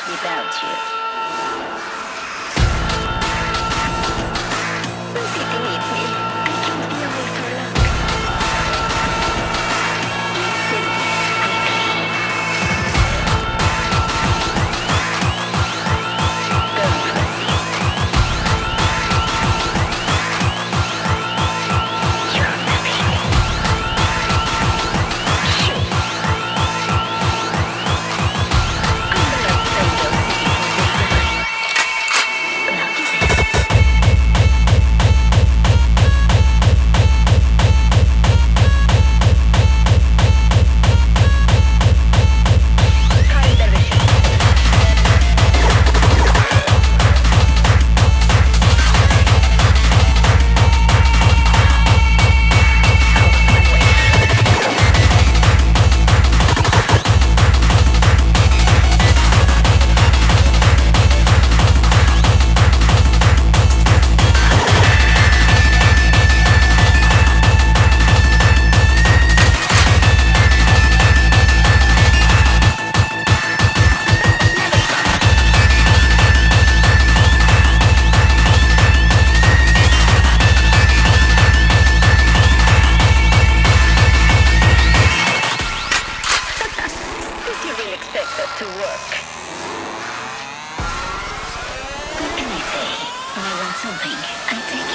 without you. to work. Good evening. I want something. I take it.